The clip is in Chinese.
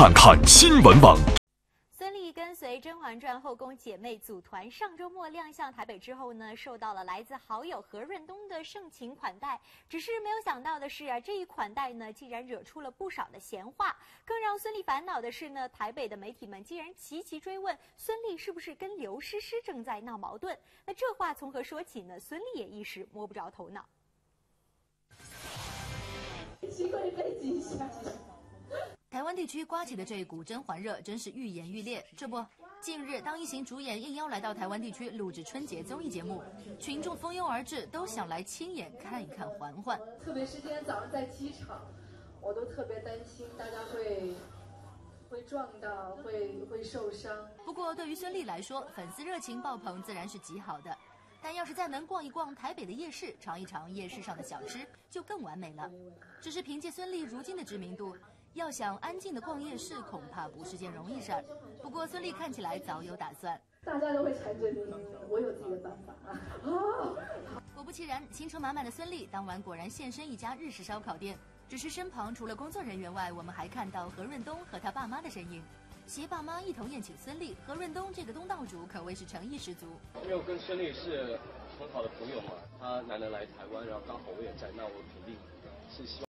看看新闻网。孙俪跟随《甄嬛传》后宫姐妹组团上周末亮相台北之后呢，受到了来自好友何润东的盛情款待。只是没有想到的是啊，这一款待呢，竟然惹出了不少的闲话。更让孙俪烦恼的是呢，台北的媒体们竟然齐齐追问孙俪是不是跟刘诗诗正在闹矛盾。那这话从何说起呢？孙俪也一时摸不着头脑。台湾地区刮起的这一股甄嬛热，真是愈演愈烈。这不，近日当一行主演应邀来到台湾地区录制春节综艺节目，群众蜂拥而至，都想来亲眼看一看嬛嬛。特别是今天早上在机场，我都特别担心大家会会撞到，会会受伤。不过对于孙俪来说，粉丝热情爆棚自然是极好的。但要是再能逛一逛台北的夜市，尝一尝夜市上的小吃，就更完美了。只是凭借孙俪如今的知名度，要想安静的逛夜市，恐怕不是件容易事儿。不过孙俪看起来早有打算，大家都会缠着你，我有自己的办法啊！果不其然，行程满满的孙俪当晚果然现身一家日式烧烤店。只是身旁除了工作人员外，我们还看到何润东和他爸妈的身影。携爸妈一同宴请孙俪，何润东这个东道主可谓是诚意十足。因为我跟孙俪是很好的朋友嘛，她难得来台湾，然后刚好我也在，那我肯定是希望。